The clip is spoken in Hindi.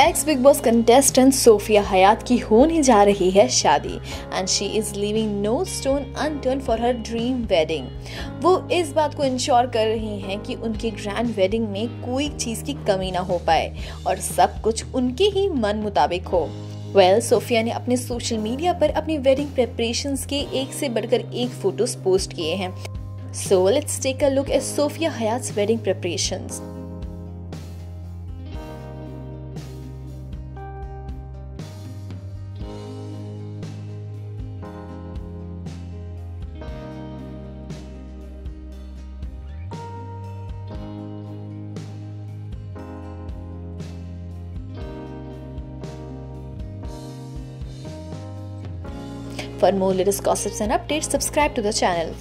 Ex big boss contestant Sophia Hayat की होने जा रही है शादी and she is leaving no stone unturned for her dream wedding वो इस बात को इंश्योर कर रही हैं कि उनके ग्रैंड वेडिंग में कोई चीज़ की कमी ना हो पाए और सब कुछ उनके ही मन मुताबिक हो। वेल well, सोफिया ने अपने सोशल मीडिया पर अपनी वेडिंग प्रेपरेशंस के एक से बढ़कर एक फ़ोटोज़ पोस्ट किए हैं। So let's take a look at Sophia Hayat wedding preparations For more latest gossips and updates, subscribe to the channel.